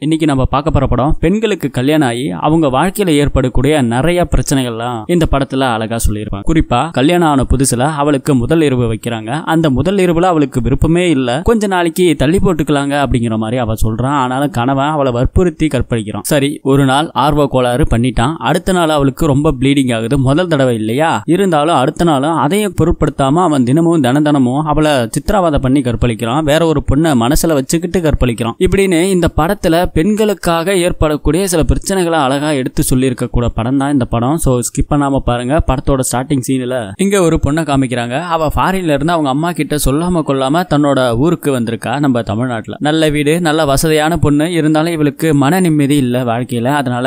இன்னைக்கு நம்ம பார்க்க போற படம் பெண்களுக்கு கல்யாணம் ஆகி அவங்க வாழ்க்கையில ஏற்படக்கூடிய நிறைய பிரச்சனைகள்லாம் இந்த படத்துல அழகா சொல்லியிருப்பாங்க. குறிப்பா கல்யாணம் ஆன புதுசுல அவளுக்கு முதல் இரவு வைக்கிறாங்க. அந்த முதல் இரவுல அவளுக்கு விருப்பமே இல்ல. கொஞ்ச நாளைக்கு தள்ளி போட்டுக்கலாங்க அப்படிங்கிற மாதிரி அவ சொல்றான். ஆனாலும் கணவன் அவளை வற்புறுத்தி கற்பழிக்கிறான். சரி ஒரு நாள் ஆர்வ கோளாறு பண்ணிட்டான். அடுத்த நாள் அவளுக்கு ரொம்ப ப்ளீடிங் ஆகுது. முதல் தடவை இல்லையா? இருந்தாலும் அடுத்த நாளும் அதையும் பொருட்படுத்தாம அவன் தினமும் தின தினமும் அவளை சித்திரவாதம் பண்ணி கற்பழிக்கிறான். வேற ஒரு பொண்ணை மனசுல வச்சுக்கிட்டு கற்பழிக்கிறான். இப்படின்னு இந்த படத்துல பெண்களுக்காக ஏற்படக்கூடிய சில பிரச்சனைகளை அழகா எடுத்து சொல்லியிருக்க கூட படம் தான் இந்த படம். ஸோ ஸ்கிப் பண்ணாம பாருங்க. படத்தோட ஸ்டார்டிங் சீனில் இங்க ஒரு பொண்ணை காமிக்கிறாங்க. அவ ஃபாரின்ல இருந்து அவங்க அம்மா கிட்ட சொல்லாம கொள்ளாம தன்னோட ஊருக்கு வந்திருக்கா நம்ம தமிழ்நாட்டில். நல்ல வீடு நல்ல வசதியான பொண்ணு. இருந்தாலும் இவளுக்கு மன நிம்மதி இல்லை வாழ்க்கையில. அதனால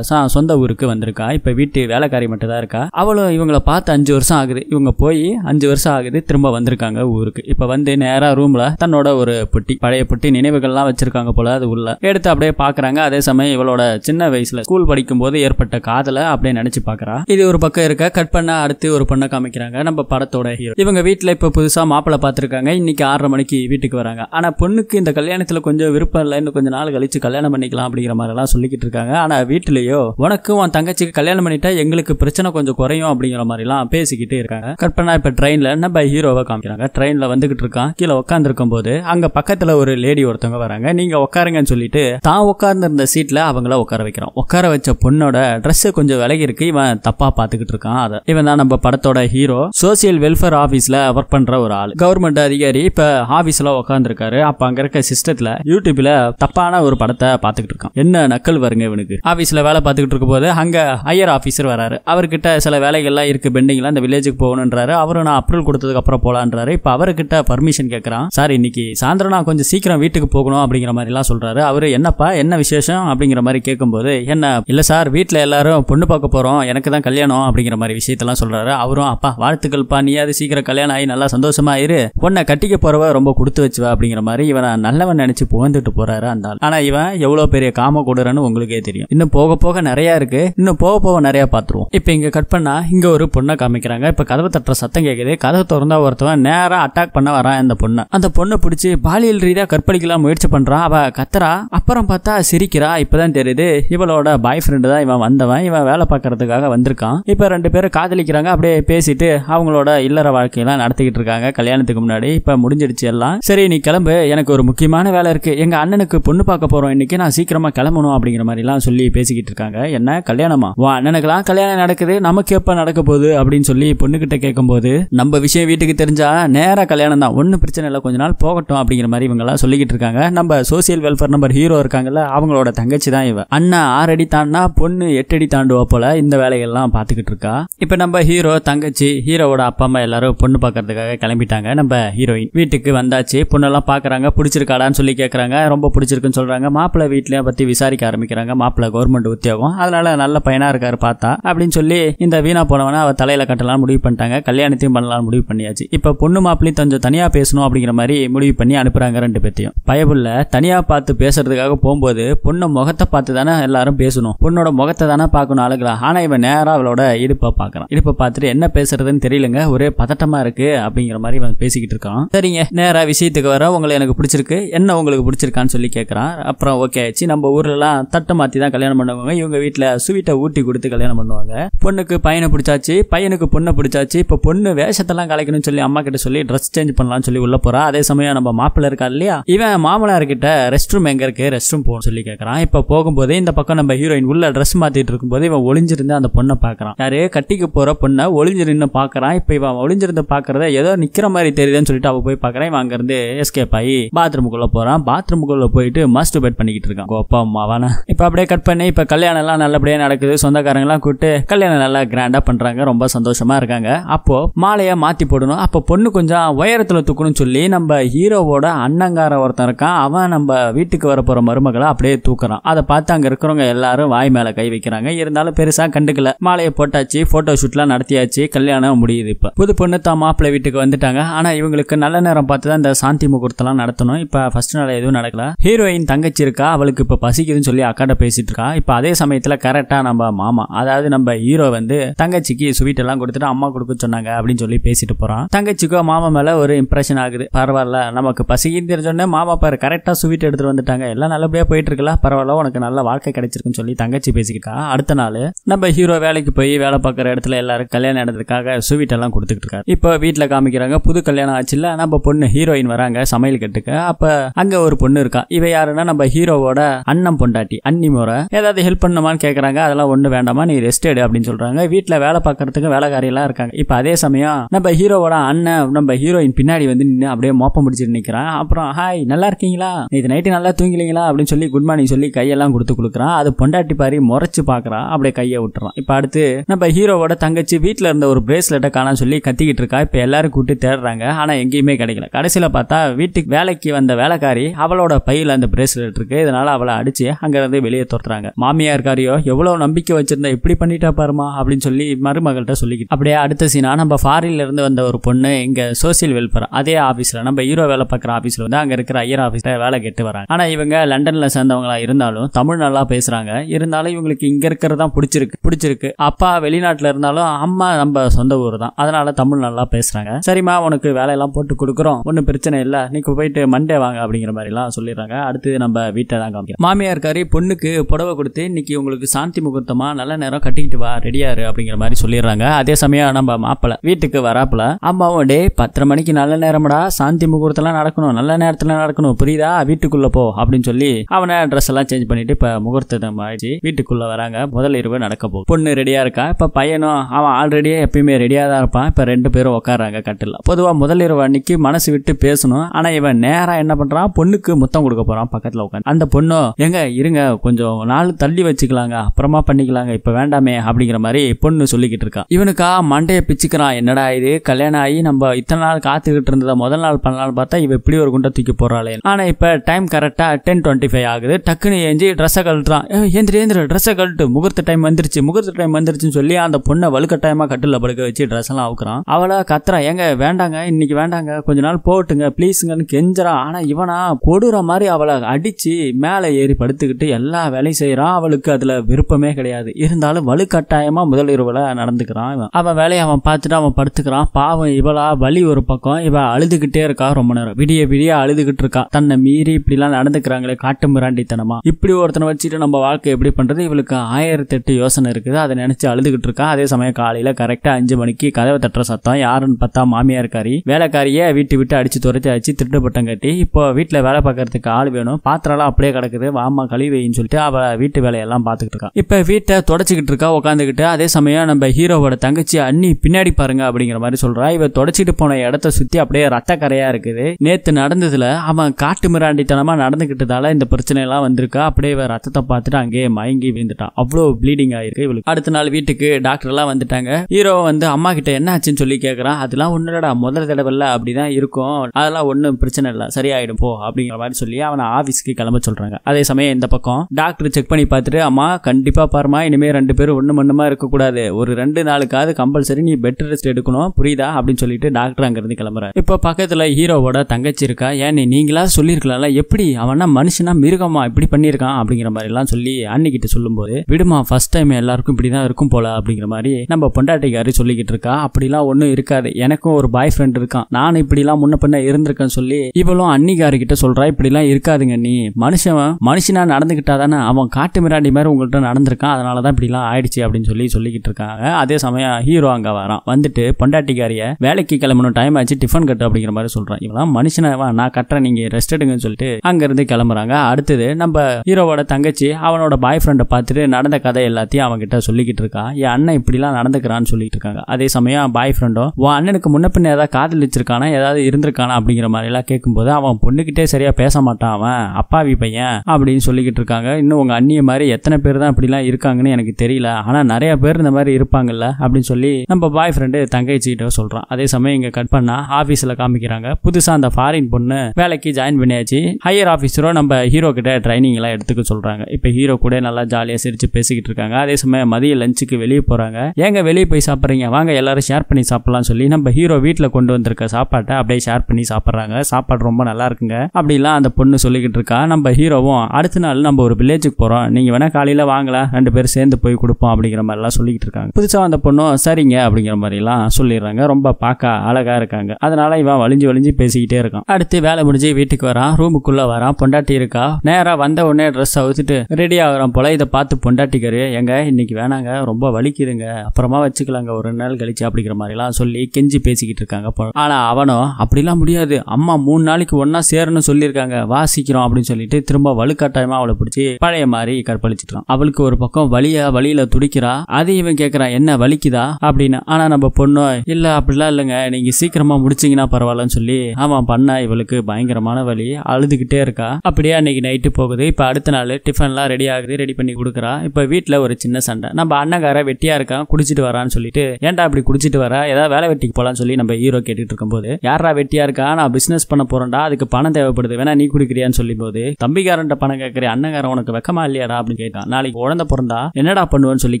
சொந்த ஊருக்கு வந்திருக்கா. இப்ப வீட்டு வேலைக்காரி மட்டும் தான் இருக்கா. அவளும் இவங்கள பார்த்து அஞ்சு வருஷம் ஆகுது. இவங்க போய் அஞ்சு வருஷம் ஆகுது. திரும்ப வந்திருக்காங்க ஊருக்கு. இப்ப வந்து நேரா ரூம்ல தன்னோட ஒரு பொட்டி பழைய பொட்டி நினைவுகள்லாம் வச்சிருக்காங்க போல அது உள்ள. எடுத்து அப்படியே பாக்குறாங்க அதே சமயம் இவளோட சின்ன வயசுல ஸ்கூல் படிக்கும்போது ஏற்பட்ட காதலை அப்படியே நினச்சி பார்க்குறா. இது ஒரு பக்கம் இருக்க கட் பண்ண அடுத்து ஒரு பொண்ணை காமிக்கிறாங்க. நம்ம படத்தோட ஹீரோ இவங்க வீட்டில் இப்போ புதுசாக மாப்பிள்ளை பார்த்துருக்காங்க. இன்னைக்கு ஆறரை மணிக்கு வீட்டுக்கு வராங்க. ஆனால் பொண்ணுக்கு இந்த கல்யாணத்தில் கொஞ்சம் விருப்பம் இல்லை. இன்னும் கொஞ்சம் நாள் கழிச்சு கல்யாணம் பண்ணிக்கலாம் அப்படிங்கிற மாதிரிலாம் சொல்லிக்கிட்டு இருக்காங்க. ஆனால் வீட்டிலேயோ உனக்கும் உன் தங்கச்சிக்கு கல்யாணம் பண்ணிட்டா எங்களுக்கு பிரச்சனை கொஞ்சம் குறையும் அப்படிங்கிற மாதிரிலாம் பேசிக்கிட்டே இருக்காங்க. கட் பண்ணா இப்போ ட்ரெயினில் நம்ம ஹீரோவை காமிக்கிறாங்க. ட்ரெயினில் வந்துகிட்டு இருக்கான். கீழே உட்காந்துருக்கும் போது அங்கே பக்கத்தில் ஒரு லேடி ஒருத்தவங்க வராங்க. நீங்க உட்காருங்கன்னு சொல்லிட்டு தான் உட்கார்ந்து உட்கார்ந்துருந்த சீட்ல அவங்கள உட்கார வைக்கிறான் உட்கார வச்ச பொண்ணோட ட்ரெஸ்ஸு கொஞ்சம் விலகி இருக்கு. இவன் தப்பா பாத்துக்கிட்டு இருக்கான். அதை இவன் தான் நம்ம படத்தோட ஹீரோ சோசியல் வெல்ஃபேர் ஆபீஸ்ல ஒர்க் பண்ற ஒரு ஆள். கவர்மெண்ட் அதிகாரி இப்ப ஆபீஸ்ல உட்காந்துருக்காரு அப்ப அங்க இருக்க சிஸ்டத்துல யூடியூப்ல தப்பான ஒரு படத்தை பாத்துக்கிட்டு இருக்கான். என்ன நக்கல் வருங்க இவனுக்கு. ஆபீஸ்ல வேலை பார்த்துக்கிட்டு இருக்க போது அங்க ஹையர் ஆபீசர் வராரு. அவர்கிட்ட சில வேலைகள்லாம் இருக்கு. பெண்டிங்லாம் அந்த வில்லேஜுக்கு போகணுன்றாரு அவரும் நான் அப்ரூவல் கொடுத்ததுக்கு அப்புறம் போலான்றாரு. இப்ப அவர்கிட்ட பர்மிஷன் கேட்கறான் சார் இன்னைக்கு சாயந்தரம் நான் கொஞ்சம் சீக்கிரம் வீட்டுக்கு போகணும் அப்படிங்கிற மாதிரி எல்லாம் சொல்றாரு. அவரு என்னப்பா என்ன விசேஷம் அப்படிங்கிற மாதிரி கேட்கும்போது என்ன இல்லை சார் வீட்டில் எல்லாரும் பொண்ணு பார்க்க போகிறோம் எனக்கு தான் கல்யாணம் அப்படிங்கிற மாதிரி விஷயத்தெல்லாம் சொல்கிறாரு அவரும் அப்பா வாழ்த்துக்கள்ப்பா நீயாவது சீக்கிரம் கல்யாணம் ஆகி நல்லா சந்தோஷமா இரு. பொண்ணை கட்டிக்க போகிறவ ரொம்ப கொடுத்து வச்சுவா அப்படிங்கிற மாதிரி இவனை நல்லவன் நினச்சி புகழ்ந்துட்டு போகிறாரு அந்த ஆள். ஆனால் இவன் எவ்வளோ பெரிய காம கொடுறன்னு உங்களுக்கே தெரியும். இன்னும் போக போக நிறையா இருக்குது இன்னும் போக போக நிறையா பார்த்துருவோம் இப்போ இங்கே கட் பண்ணால் இங்கே ஒரு பொண்ணை காமிக்கிறாங்க. இப்போ கதவை தட்டுற சத்தம் கேட்குது கதவை திறந்தா ஒருத்தவன் நேராக அட்டாக் பண்ண வரான் அந்த பொண்ணை. அந்த பொண்ணை பிடிச்சி பாலியல் ரீதியாக கற்பழிக்கலாம் முயற்சி பண்ணுறான் அவள் கத்துறா. அப்புறம் பார்த்தா சிரிக்கிறா இப்பதான் தெரியுது. இவளோட பாய் ஃப்ரெண்டு தான் இவன் வந்தவன். இவன் வேலை பார்க்கறதுக்காக வந்திருக்கான். இப்போ ரெண்டு பேரும் காதலிக்கிறாங்க அப்படியே பேசிட்டு அவங்களோட இல்லற வாழ்க்கையெல்லாம் நடத்திக்கிட்டு இருக்காங்க கல்யாணத்துக்கு முன்னாடி. இப்போ முடிஞ்சிடுச்சு எல்லாம். சரி நீ கிளம்பு. எனக்கு ஒரு முக்கியமான வேலை இருக்கு. எங்க அண்ணனுக்கு பொண்ணு பார்க்க போறோம். இன்னைக்கு நான் சீக்கிரமா கிளம்பணும் அப்படிங்கிற மாதிரி எல்லாம் சொல்லி பேசிக்கிட்டு இருக்காங்க. என்ன கல்யாணமா? வா அண்ணனுக்கெல்லாம் கல்யாணம் நடக்குது. நமக்கு எப்ப நடக்க போகுது அப்படின்னு சொல்லி பொண்ணுகிட்ட கேட்கும்போது நம்ம விஷயம் வீட்டுக்கு தெரிஞ்சா நேரா கல்யாணம் தான். ஒன்றும் பிரச்சனை இல்லை. கொஞ்ச நாள் போகட்டும் அப்படிங்கிற மாதிரி இவங்க எல்லாம் சொல்லிக்கிட்டு இருக்காங்க. நம்ம சோசியல் வெல்ஃபேர் நம்பர் ஹீரோ இருக்காங்கல்ல அவங்களோட தங்கச்சி தான் இவ. அண்ணா ஆறு அடி தாண்டினா பொண்ணு எட்டு அடி தாண்டுவா போல இந்த வேலைகள்லாம் பார்த்துக்கிட்டு இருக்கா. இப்போ நம்ம ஹீரோ தங்கச்சி ஹீரோவோட அப்பா அம்மா எல்லாரும் பொண்ணு பார்க்கறதுக்காக கிளம்பிட்டாங்க. நம்ம ஹீரோயின் வீட்டுக்கு வந்தாச்சு. பொண்ணெல்லாம் பார்க்குறாங்க. பிடிச்சிருக்காடான்னு சொல்லி கேட்குறாங்க ரொம்ப பிடிச்சிருக்குன்னு சொல்றாங்க. மாப்பிள்ளை வீட்லயே பத்தி விசாரிக்க ஆரம்பிக்கிறாங்க. மாப்பிள்ளை கவர்மெண்ட் உத்தியோகம். அதனால நல்ல பையனா இருக்காரு பார்த்தா. அப்படின்னு சொல்லி இந்த வீணா போனவன அவ தலையில கட்டலாம் முடிவு பண்ணிட்டாங்க. கல்யாணத்தையும் பண்ணலாம் முடிவு பண்ணியாச்சு. இப்போ பொண்ணு மாப்பிள்ளையும் கொஞ்சம் தனியா பேசணும் அப்படிங்கிற மாதிரி முடிவு பண்ணி அனுப்புறாங்க ரெண்டு பேர்த்தையும். பயபுள்ள தனியா பார்த்து பேசுறதுக்காக போகும்போது பொண்ணு முகத்தை பார்த்து தானே எல்லாரும் பேசணும். பொண்ணோட முகத்தை தானே பார்க்கணும் ஆளுங்களா ஆனா இவன் நேரா அவளோட இடுப்பை பார்க்கறான். இடுப்பை பார்த்துட்டு என்ன பேசுறதுன்னு தெரியலங்க. ஒரே பதட்டமா இருக்கு அப்படிங்கிற மாதிரி இவன் பேசிக்கிட்டு இருக்கான். சரிங்க நேரா விஷயத்துக்கு வர உங்களை எனக்கு பிடிச்சிருக்கு. என்ன உங்களுக்கு பிடிச்சிருக்கான்னு சொல்லி கேட்கறான் அப்புறம் ஓகே ஆச்சு நம்ம ஊர்ல எல்லாம் மாற்றி மாத்தி தான் கல்யாணம் பண்ணுவாங்க. இவங்க வீட்டுல ஸ்வீட்டை ஊட்டி கொடுத்து கல்யாணம் பண்ணுவாங்க. பொண்ணுக்கு பையனை பிடிச்சாச்சு பையனுக்கு பொண்ணை பிடிச்சாச்சு. இப்போ பொண்ணு வேஷத்தெல்லாம் கலைக்கணும்னு சொல்லி அம்மா கிட்ட சொல்லி ட்ரெஸ் சேஞ்ச் பண்ணலாம்னு சொல்லி உள்ள போறா. அதே சமயம் நம்ம மாப்பிள்ள இருக்கா இல்லையா? இவன் மாமனார் கிட்ட ரெஸ்ட் ரூம் எங்க இருக்கு? ரெஸ்ட் ரூம் போகணும்னு சொல்லி கேட்குறான் இப்போ போகும்போதே இந்த பக்கம் நம்ம ஹீரோயின் உள்ள ட்ரெஸ் மாற்றிட்டு இருக்கும்போது இவன் ஒளிஞ்சிருந்து அந்த பொண்ணை பார்க்குறான் யாரு? கட்டிக்கு போகிற பொண்ணை ஒளிஞ்சிருந்து பார்க்கறான் இப்போ இவன் ஒளிஞ்சிருந்து பார்க்கறத ஏதோ நிற்கிற மாதிரி தெரியுதுன்னு சொல்லிட்டு அவள் போய் பார்க்குறான் இவன் அங்கேருந்து எஸ்கேப் ஆகி பாத்ரூமுக்குள்ளே போகிறான் பாத்ரூமுக்குள்ளே போயிட்டு மாஸ்டர் பேட் பண்ணிக்கிட்டு இருக்கான். அப்பா அம்மாவான இப்போ அப்படியே கட் பண்ணி இப்போ கல்யாணம் எல்லாம் நடக்குது. சொந்தக்காரங்களாம் கூப்பிட்டு கல்யாணம் நல்லா கிராண்டாக பண்ணுறாங்க ரொம்ப சந்தோஷமா இருக்காங்க. அப்போது மாலையை மாற்றி போடணும். அப்போ பொண்ணு கொஞ்சம் உயரத்தில் தூக்கணும்னு சொல்லி நம்ம ஹீரோவோட அண்ணங்கார ஒருத்தன் இருக்கான். அவன் நம்ம வீட்டுக்கு வர போகிற மருமகளை அப்படியே தூக்குறான். அதை பார்த்து அங்க இருக்கிறவங்க எல்லாரும் வாய் மேல கை வைக்கிறாங்க. இருந்தாலும் பெருசா கண்டுக்கல. மாலையை போட்டாச்சு போட்டோ ஷூட்லாம் நடத்தியாச்சு. கல்யாணம் முடியுது இப்ப. புது பொண்ணு தான் மாப்பிள்ளை வீட்டுக்கு வந்துட்டாங்க. ஆனா இவங்களுக்கு நல்ல நேரம் பார்த்து தான் இந்த சாந்தி முகூர்த்தம்லாம் நடத்தணும். இப்ப ஃபர்ஸ்ட் நாள் எதுவும் நடக்கல. ஹீரோயின் தங்கச்சி இருக்கா? அவளுக்கு இப்ப பசிக்குதுன்னு சொல்லி அக்காட்ட பேசிட்டு இருக்கா. இப்ப அதே சமயத்துல கரெக்டா நம்ம மாமா அதாவது நம்ம ஹீரோ வந்து தங்கச்சிக்கு ஸ்வீட் எல்லாம் கொடுத்துட்டு அம்மா கொடுக்க சொன்னாங்க அப்படின்னு சொல்லி பேசிட்டு போறான். தங்கச்சிக்கோ மாமா மேல ஒரு இம்ப்ரெஷன் ஆகுது. பரவாயில்ல நமக்கு பசிக்குன்னு தெரிஞ்சோடனே மாமா பாரு கரெக்டா ஸ்வீட் எடுத்துட்டு வந்துட்டாங்க. எல்லாம் நல்லபடியா போயிட்டு இருக்கல பரவாயில்ல உனக்கு நல்ல வாழ்க்கை கிடைச்சிருக்குன்னு சொல்லி தங்கச்சி பேசிக்கிட்டா. அடுத்த நாள் நம்ம ஹீரோ வேலைக்கு போய் வேலை பார்க்குற இடத்துல எல்லாரும் கல்யாணம் இடத்துக்காக ஸ்வீட் எல்லாம் கொடுத்துக்கிட்டு இருக்காரு இப்போ வீட்டில் காமிக்கிறாங்க புது கல்யாணம் ஆச்சுல நம்ம பொண்ணு ஹீரோயின் வராங்க சமையல் கட்டுக்க. அப்ப அங்க ஒரு பொண்ணு இருக்கா. இவ யாருன்னா நம்ம ஹீரோவோட அண்ணன் பொண்டாட்டி அண்ணி முறை. ஏதாவது ஹெல்ப் பண்ணுமான்னு கேட்குறாங்க அதெல்லாம் ஒண்ணு வேண்டாமா நீ ரெஸ்ட் எடு அப்படின்னு சொல்றாங்க. வீட்டுல வேலை பார்க்கறதுக்கு வேலைக்காரியெல்லாம் இருக்காங்க. இப்ப அதே சமயம் நம்ம ஹீரோவோட அண்ணன் நம்ம ஹீரோயின் பின்னாடி வந்து நின்று அப்படியே மோப்பம் பிடிச்சிட்டு நிக்கிறான். அப்புறம் ஹாய் நல்லா இருக்கீங்களா? இது நைட்டு நல்லா தூங்கிலீங்களா? அப்படின்னு சொல்லி குட் மார்னிங் சொல்லி கையெல்லாம் கொடுத்து கொடுக்குறான். அது பொண்டாட்டி பாரி முறைச்சு பாக்குறான் அப்படியே கையை விட்டுறான். இப்போ அடுத்து நம்ம ஹீரோவோட தங்கச்சி வீட்டில் இருந்த ஒரு பிரேஸ்லெட்டை காணாம சொல்லி கத்திக்கிட்டு இருக்கா. இப்போ எல்லாரும் கூப்பிட்டு தேடுறாங்க. ஆனால் எங்கேயுமே கிடைக்கல. கடைசியில் பார்த்தா வீட்டுக்கு வேலைக்கு வந்த வேலைக்காரி அவளோட பையில் அந்த பிரேஸ்லெட் இருக்கு. இதனால அவளை அடிச்சு அங்கேருந்து வெளியே துரத்துறாங்க. மாமியார்காரியோ எவ்வளவு நம்பிக்கை வச்சிருந்தா இப்படி பண்ணிட்டா பாருமா அப்படின்னு சொல்லி மருமகள்கிட்ட சொல்லிக்கிட்டு அப்படியே அடுத்த சீனா நம்ம ஃபாரின்ல இருந்து வந்த ஒரு பொண்ணு இங்க சோசியல் வெல்ஃபேர் அதே ஆபீஸ்ல நம்ம ஹீரோ வேலை பார்க்குற ஆபீஸ்ல வந்து அங்க இருக்கிற ஐயர் ஆபீஸ்ல வேலை கேட்டு வராங்க. ஆனா இவங்க லண்டன்ல சேர்ந்தவங்களா இருந்தாலும் தமிழ் நல்லா பேசுகிறாங்க இருந்தாலும் இவங்களுக்கு இங்கே இருக்கிறது தான் பிடிச்சிருக்கு பிடிச்சிருக்கு. அப்பா வெளிநாட்டில் இருந்தாலும் அம்மா நம்ம சொந்த ஊர் தான். அதனால தமிழ் நல்லா பேசுகிறாங்க சரிம்மா உனக்கு வேலையெல்லாம் போட்டு கொடுக்குறோம். ஒன்றும் பிரச்சனை இல்லை. நீ போயிட்டு மண்டே வாங்க அப்படிங்கிற மாதிரிலாம் சொல்லிடுறாங்க. அடுத்து நம்ம வீட்டை தான் காமிக்கிறோம். மாமியார் காரி பொண்ணுக்கு புடவை கொடுத்து இன்னைக்கு உங்களுக்கு சாந்தி முகூர்த்தமா நல்ல நேரம் கட்டிக்கிட்டு வா ரெடியாரு அப்படிங்கிற மாதிரி சொல்லிடுறாங்க. அதே சமயம் நம்ம மாப்பிள்ளை வீட்டுக்கு வராப்புல அம்மாவும் டே பத்தரை மணிக்கு நல்ல நேரம்டா. சாந்தி முகூர்த்தம்லாம் நடக்கணும். நல்ல நேரத்தில் நடக்கணும். புரியுதா? வீட்டுக்குள்ளே போ. அப்படின்னு சொல்லி அவனை ட்ரெஸ் எல்லாம் சேஞ்ச் பண்ணிட்டு இப்போ முகூர்த்தம் ஆயிடுச்சு வீட்டுக்குள்ளே வராங்க. முதல் இரவு நடக்க போகுது. பொண்ணு ரெடியாக இருக்கா? இப்போ பையனும் அவன் ஆல்ரெடியே எப்பயுமே ரெடியாக தான் இருப்பான். இப்போ ரெண்டு பேரும் உட்காராங்க கட்டில். பொதுவாக முதல் இரவு அன்னைக்கு மனசு விட்டு பேசணும். ஆனால் இவன் நேராக என்ன பண்ணுறான் பொண்ணுக்கு முத்தம் கொடுக்க போகிறான் பக்கத்தில் உட்காந்து அந்த பொண்ணு எங்க இருங்க. கொஞ்சம் நாள் தள்ளி வச்சுக்கலாங்க. அப்புறமா பண்ணிக்கலாங்க. இப்போ வேண்டாமே அப்படிங்கிற மாதிரி பொண்ணு சொல்லிக்கிட்டு இருக்கான் இவனுக்கா மண்டையை பிச்சுக்கிறான். என்னடா இது? கல்யாணம் ஆகி நம்ம இத்தனை நாள் காத்துக்கிட்டு இருந்ததை முதல் நாள் பண்ணலாம்னு பார்த்தா இவன் இப்படி ஒரு குண்டை தூக்கி போறாளே ஆனால் இப்போ டைம் கரெக்டாக டென் டுவெண்ட்டி ஃபைவ் ஆகுது. டக்குன்னு ஏஞ்சி ட்ரெஸ்ஸை கழட்டுறான். ஏய், ஏந்திரி ஏந்திர ட்ரெஸ்ஸை கழட்டு. முகூர்த்த டைம் வந்துருச்சு முகூர்த்த டைம் வந்துருச்சுன்னு சொல்லி அந்த பொண்ணை வலுக்கட்டாயமா கட்டில் படுக்க வச்சு ட்ரெஸ் எல்லாம் அவுக்குறான். அவளை கத்துறா ஏங்க வேண்டாங்க இன்னைக்கு வேண்டாங்க. கொஞ்ச நாள் போட்டுங்க ப்ளீஸுங்கன்னு கெஞ்சுறான். ஆனா இவனா கொடுற மாதிரி அவளை அடிச்சு மேலே ஏறி படுத்துக்கிட்டு எல்லா வேலையும் செய்யறான் அவளுக்கு அதுல விருப்பமே கிடையாது. இருந்தாலும் வலுக்கட்டாயமா முதல் இரவில் நடந்துக்கிறான் இவன். அவன் வேலையை அவன் பார்த்துட்டு அவன் படுத்துக்கிறான். பாவம் இவளா வலி ஒரு பக்கம். இவ அழுதுகிட்டே இருக்கா ரொம்ப நேரம். விடிய விடிய அழுதுகிட்டு இருக்கா. தன்னை மீறி இப்படிலாம் நடந்துக்கிறாங்களே காட்டு மிராண்டித்தனமா? இப்படி ஒருத்தனை வச்சுட்டு நம்ம வாழ்க்கை எப்படி பண்றது? இவளுக்கு ஆயிரத்தி எட்டு யோசனை இருக்குது. அதை நினைச்சு அழுதுகிட்டு இருக்கா. அதே சமயம் காலையில கரெக்டா அஞ்சு மணிக்கு கதவை தட்டுற சத்தம். யாருன்னு பார்த்தா மாமியார்காரி வேலைக்காரியை வீட்டு விட்டு அடிச்சு துரத்தி அடிச்சு திருட்டு பட்டம் கட்டி இப்போ வீட்டுல வேலை பார்க்கறதுக்கு ஆள் வேணும். பாத்திரம்லாம் அப்படியே கிடக்குது. வாமா கழிவைன்னு சொல்லிட்டு அவ வீட்டு வேலையெல்லாம் பார்த்துக்கிட்டு இருக்கா. இப்ப வீட்டை தொடச்சிக்கிட்டு இருக்கா உட்காந்துக்கிட்டு அதே சமயம் நம்ம ஹீரோவோட தங்கச்சி அண்ணி பின்னாடி பாருங்க அப்படிங்கிற மாதிரி சொல்றா. இவ தொடச்சிட்டு போன இடத்த சுத்தி அப்படியே ரத்த கரையா இருக்குது. நேத்து நடந்ததுல அவன் காட்டு மிராண்டித்தனமா நடந்துகிட்டதால இந்த பிரச்சனை எல்லாம் வந்திருக்கா? அப்படியே இவன் ரத்தத்தை பார்த்துட்டு அங்கேயே மயங்கி விழுந்துட்டான். அவ்வளோ ப்ளீடிங் ஆயிருக்கு இவளுக்கு. அடுத்த நாள் வீட்டுக்கு டாக்டர் எல்லாம் வந்துட்டாங்க. ஹீரோ வந்து அம்மா கிட்ட என்ன ஆச்சுன்னு சொல்லி கேட்கறான் அதெல்லாம் ஒண்ணுடா முதல் தடவை அப்படிதான் இருக்கும். அதெல்லாம் ஒன்றும் பிரச்சனை இல்லை சரியாயிடும் போ அப்படிங்கிற மாதிரி சொல்லி அவனை ஆஃபீஸ்க்கு கிளம்ப சொல்றாங்க. அதே சமயம் இந்த பக்கம் டாக்டர் செக் பண்ணி பார்த்துட்டு அம்மா கண்டிப்பா பாருமா இனிமே ரெண்டு பேரும் ஒண்ணு மண்ணுமா இருக்கக்கூடாது. ஒரு ரெண்டு நாளுக்காவது கம்பல்சரி நீ பெட் ரெஸ்ட் எடுக்கணும் புரியுதா? அப்படின்னு சொல்லிட்டு டாக்டர் அங்கிருந்து கிளம்புறாரு. இப்போ பக்கத்துல ஹீரோவோட தங்கச்சி இருக்கா? ஏன் நீங்களா சொல்லியிருக்கலாம்ல? எப்படி அவனா மனுஷனா மிருகமா இப்படி பண்ணியிருக்கான் அப்படிங்கிற மாதிரி எல்லாம் சொல்லி அன்னிக்கிட்ட சொல்லும்போது விடுமா ஃபர்ஸ்ட் டைம் எல்லாருக்கும் இப்படி தான் இருக்கும் போல அப்படிங்கிற மாதிரி நம்ம பொண்டாட்டிக்காரி சொல்லிக்கிட்டு இருக்கா. அப்படிலாம் ஒன்றும் இருக்காது. எனக்கும் ஒரு பாய் ஃப்ரெண்ட் இருக்கான். நான் இப்படிலாம் முன்ன பின்ன இருந்திருக்கேன்னு சொல்லி இவளும் அன்னிக்காரி கிட்ட சொல்றா. இப்படிலாம் இருக்காதுங்க நீ மனுஷன் மனுஷனா நடந்துக்கிட்டா தானே அவன் காட்டு மிராண்டி மாதிரி உங்கள்கிட்ட நடந்திருக்கான். அதனால தான் இப்படிலாம் ஆயிடுச்சு அப்படின்னு சொல்லி சொல்லிக்கிட்டு இருக்காங்க. அதே சமயம் ஹீரோ அங்கே வரான். வந்துட்டு பொண்டாட்டிக்காரிய வேலைக்கு கிளம்பணும். டைம் ஆச்சு. டிஃபன் கட்டு அப்படிங்கிற மாதிரி சொல்றான். இவெல்லாம் மனுஷனவா நான் கட்டுறேன். நீங்க ரெஸ்ட் எடுங்கன்னு சொல்லிட்டு அங்க இருந்து கிளம்புறாங்க. அடுத்தது நம்ம ஹீரோவோட தங்கச்சி அவனோட பாய் ஃப்ரெண்டை பார்த்துட்டு நடந்த கதை எல்லாத்தையும் அவன் கிட்ட சொல்லிக்கிட்டு இருக்கான் என் அண்ணன் இப்படிலாம் நடந்துக்கிறான்னு சொல்லிட்டு இருக்காங்க. அதே சமயம் பாய் ஃப்ரெண்டும் உன் அண்ணனுக்கு முன்ன பின்ன ஏதாவது காதலிச்சிருக்கானா? ஏதாவது இருந்திருக்கானா? அப்படிங்கிற மாதிரி எல்லாம் கேட்கும்போது அவன் பொண்ணுகிட்டே சரியா பேச மாட்டான் அவன். அப்பாவி பையன் அப்படின்னு சொல்லிக்கிட்டு இருக்காங்க. இன்னும் உங்க அண்ணிய மாதிரி எத்தனை பேர் தான் இப்படிலாம் இருக்காங்கன்னு எனக்கு தெரியல. ஆனா நிறைய பேர் இந்த மாதிரி இருப்பாங்கல்ல அப்படின்னு சொல்லி நம்ம பாய் ஃப்ரெண்டு தங்கச்சிக்கிட்ட சொல்றான். அதே சமயம் இங்க கட் பண்ணா ஆபீஸ்ல காமிக்கிறாங்க. புதுசா அந்த ஃபாரின் பொண்ணு வேலைக்கு ஜாயின் பண்ணியாச்சு. ஹையர் ஆஃபீஸரோ நம்ம ஹீரோ கிட்ட ட்ரைனிங் எல்லாம் எடுத்துக்க சொல்கிறாங்க இப்போ ஹீரோ கூட நல்லா ஜாலியாக சிரித்து பேசிக்கிட்டு இருக்காங்க. அதே சமயம் மதிய லஞ்சுக்கு வெளியே போகிறாங்க ஏங்க வெளியே போய் சாப்பிட்றீங்க? வாங்க எல்லாரும் ஷேர் பண்ணி சாப்பிடலாம் சொல்லி நம்ம ஹீரோ வீட்டில் கொண்டு வந்திருக்க சாப்பாட்டை அப்படியே ஷேர் பண்ணி சாப்பிட்றாங்க. சாப்பாடு ரொம்ப நல்லா இருக்குங்க. அப்படிலாம் அந்த பொண்ணு சொல்லிக்கிட்டு இருக்கா. நம்ம ஹீரோவும் அடுத்த நாள் நம்ம ஒரு வில்லேஜுக்கு போகிறோம் நீங்கள் வேணால் காலையில் வாங்கலாம் ரெண்டு பேரும் சேர்ந்து போய் கொடுப்போம் அப்படிங்கிற மாதிரிலாம் சொல்லிக்கிட்டு இருக்காங்க. புதுசாக அந்த பொண்ணும் சரிங்க அப்படிங்கிற மாதிரிலாம் சொல்லிடுறாங்க. ரொம்ப பார்க்க அழகாக இருக்காங்க. அதனால இவன் வலிஞ்சு வலிஞ்சு பேசிக்கிட்டே இருக்கான். அடுத்து வேலை முடிஞ்சு வீட்டுக்கு வரான். ரூமுக்குள்ளே வரான். பொண்டாட்டி இருக்கா? நேராக வந்த உடனே ட்ரெஸ் அவுத்துட்டு ரெடி ஆகுறான் போல. இதை பார்த்து பொண்டாட்டிக்காரு எங்க இன்னைக்கு வேணாங்க ரொம்ப வலிக்குதுங்க. அப்புறமா வச்சுக்கலாங்க ஒரு ரெண்டு நாள் கழிச்சு அப்படிங்கிற மாதிரிலாம் சொல்லி கெஞ்சி பேசிக்கிட்டு இருக்காங்க ஆனால் ஆனா அவனும் அப்படிலாம் முடியாது. அம்மா மூணு நாளைக்கு ஒன்னா சேரணும் சொல்லியிருக்காங்க. வாசிக்கிறோம் அப்படின்னு சொல்லிட்டு திரும்ப வலுக்கட்டாயமா அவளை பிடிச்சி பழைய மாதிரி கற்பழிச்சிட்டான். அவளுக்கு ஒரு பக்கம் வலியா வழியில துடிக்கிறா. அது இவன் கேட்கறான் என்ன வலிக்குதா? அப்படின்னு. ஆனா நம்ம பொண்ணு இல்ல அப்படிலாம் இல்லைங்க. நீங்க சீக்கிரமா முடிச்சீங்கன்னா பரவாயில்லன்னு சொல்லி அவன் பண்ண இவளுக்கு பயங்கரமான வலி. அழுதுகிட்டே இருக்கா. அப்படியே அன்னைக்கு நைட்டு போகுது. இப்போ அடுத்த நாள் டிஃபன்லாம் ரெடி ஆகுது ரெடி பண்ணி கொடுக்குறா. இப்போ வீட்டில் ஒரு சின்ன சண்டை. நம்ம அண்ணங்கார வெட்டியாக இருக்கான் குடிச்சிட்டு வரான்னு சொல்லிட்டு ஏன்டா அப்படி குடிச்சிட்டு வர? ஏதாவது வேலை வெட்டிக்கு போகலான்னு சொல்லி நம்ம ஹீரோ கேட்டுட்டு இருக்கும்போது யாரா வெட்டியாக இருக்கா? நான் பிஸ்னஸ் பண்ண போகிறேன்டா அதுக்கு பணம் தேவைப்படுது. வேணா நீ குடிக்கிறியான்னு சொல்லும் போது தம்பிக்காரன்ட்ட பணம் கேட்குற அண்ணங்காரன் உனக்கு வெக்கமா இல்லையாடா? அப்படின்னு கேட்டான். நாளைக்கு குழந்தை பிறந்தா என்னடா பண்ணுவேன்னு சொல்லி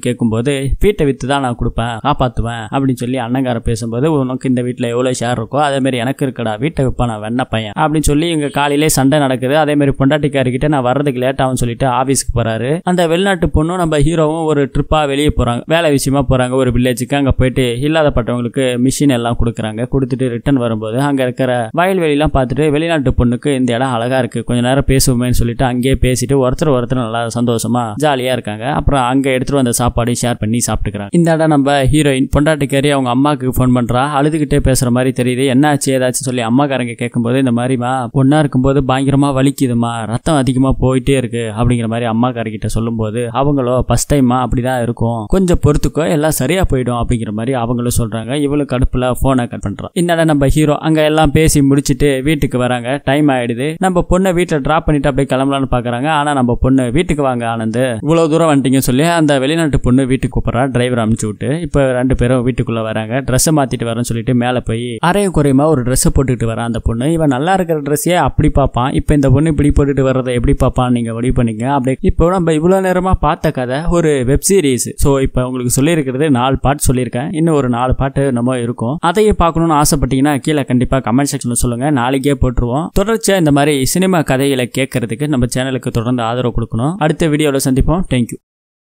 கேட்கும்போது வீட்டை விற்று தான் நான் கொடுப்பேன் காப்பாற்றுவேன் அப்படின்னு சொல்லி அண்ணங்கார பேசும்போது உனக்கு இந்த வீட்டில் எவ்வளோ ஷேர் இருக்கோ அதே மாதிரி எனக்கு இருக்கடா. வீட்டை விப்பா நான் வெண்ண பையன் அப்படின்னு சொல்லி இங்கே காலையிலே சண்டை நடக்குது. அதே மாதிரி கிட்ட நான் வர்றதுக்கு லேட் ஆகும் சொல்லிட்டு ஆபீஸ்க்கு போறாரு. அந்த வெளிநாட்டு பொண்ணும் நம்ம ஹீரோவும் ஒரு ட்ரிப்பா வெளியே போறாங்க. வேலை விஷயமா போறாங்க. ஒரு வில்லேஜுக்கு அங்க போயிட்டு இல்லாதப்பட்டவங்களுக்கு மிஷின் எல்லாம் கொடுக்குறாங்க. கொடுத்துட்டு ரிட்டர்ன் வரும்போது அங்க இருக்கிற வயல்வெளிலாம் பார்த்துட்டு வெளிநாட்டு பொண்ணுக்கு இந்த இடம் அழகா இருக்கு. கொஞ்ச நேரம் பேசுவோமேன்னு சொல்லிட்டு அங்கேயே பேசிட்டு ஒருத்தர் ஒருத்தர் நல்லா சந்தோஷமா ஜாலியா இருக்காங்க. அப்புறம் அங்க எடுத்துட்டு வந்த சாப்பாடையும் ஷேர் பண்ணி சாப்பிட்டுக்கிறாங்க. இந்த இடம் நம்ம ஹீரோயின் பொண்டாட்டிக்காரி அவங்க அம்மாவுக்கு ஃபோன் பண்றா. அழுதுகிட்டே பேசுற மாதிரி தெரியுது. என்னாச்சு ஏதாச்சும் சொல்லி அம்மாக்காரங்க கேட்கும்போது இந்த மாதிரிமா பொண்ணா இருக்கும்போது பயங்கரமா வலிக்குதுமா ரத்தம் அதிகமாக போயிட்டே இருக்கு அப்படிங்கிற மாதிரி அம்மாக்காரங்கிட்ட சொல்லும்போது அவங்களோ ஃபர்ஸ்ட் டைமா அப்படிதான் இருக்கும். கொஞ்சம் பொறுத்துக்கோ எல்லாம் சரியா போயிடும் அப்படிங்கிற மாதிரி அவங்களும் சொல்றாங்க. இவளும் கடுப்புல போனை கட் பண்றான் இந்த நம்ம ஹீரோ அங்க எல்லாம் பேசி முடிச்சுட்டு வீட்டுக்கு வராங்க? டைம் ஆயிடுது. நம்ம பொண்ணை வீட்டில் டிராப் பண்ணிட்டு அப்படியே கிளம்பலாம்னு பாக்குறாங்க. ஆனா நம்ம பொண்ணு வீட்டுக்கு வாங்க ஆனந்த். இவ்வளவு தூரம் வந்துட்டீங்கன்னு சொல்லி அந்த வெளிநாட்டு பொண்ணு வீட்டுக்கு கூப்பிடுறா. டிரைவர் அனுப்பிச்சு விட்டு இப்ப ரெண்டு பேரும் வீட்டுக்குள்ள வராங்க. ட்ரெஸ் மாத்திட்டு வரேன்னு சொல்லிட்டு மேல போய் அரையும் குறையுமா ஒரு ட்ரெஸ் போட்டுக்கிட்டு வரான் அந்த பொண்ணு. இவன் நல்லா இருக்கிற ட்ரெஸ்ஸே அப்படி பார்ப்பான். இப்ப இந்த பொண்ணு இப்படி போட்டுட்டு வர்றதை எப்படி பார்ப்பான்னு நீங்க முடிவு பண்ணிக்க அப்படியே இப்போ நம்ம இவ்வளவு நேரமா பார்த்த கதை ஒரு வெப் சீரிஸ் ஸோ இப்போ உங்களுக்கு சொல்லியிருக்கிறது நாலு பாட்டு சொல்லியிருக்கேன். இன்னும் ஒரு நாலு பாட்டு நம்ம இருக்கும். அதையும் பார்க்கணும்னு ஆசைப்பட்டீங்கன்னா கீழே கண்டிப்பா கமெண்ட் செக்ஷன்ல சொல்லுங்க. நாளைக்கே போட்டுருவோம். தொடர்ச்சியா இந்த மாதிரி சினிமா கதைகளை கேட்கறதுக்கு நம்ம சேனலுக்கு தொடர்ந்து ஆதரவு கொடுக்கணும். அடுத்த வீடியோவில் சந்திப்போம். தேங்க்யூ